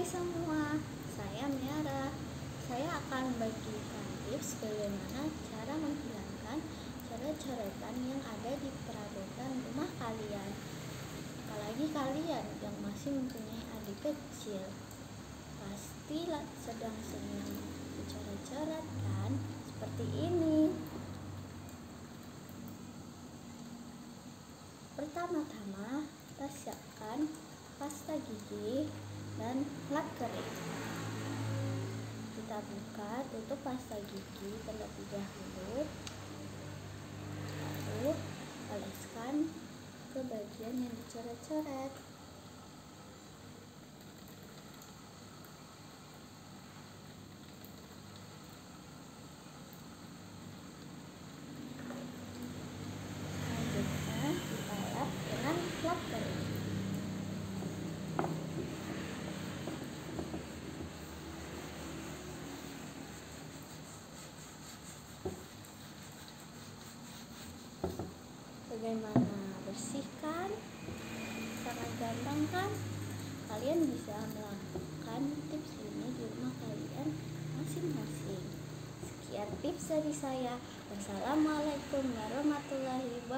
Hai semua, saya Miara. Saya akan bagikan tips bagaimana cara menghilangkan coret-coretan yang ada di perabotan rumah kalian. Apalagi kalian yang masih mempunyai adik kecil. Pasti sedang senang coret-coret kan? Seperti ini. Pertama-tama, kita siapkan pasta gigi dan lap kering. Kita buka tutup pasta gigi terlebih dahulu. Lalu oleskan ke bagian yang dicoret-coret. Selanjutnya kita lap dengan lap kering. Bagaimana bersihkan? Sangat gampang kan? Kalian bisa melakukan tips ini di rumah kalian masing-masing. Sekian tips dari saya. Wassalamualaikum warahmatullahi wabarakatuh.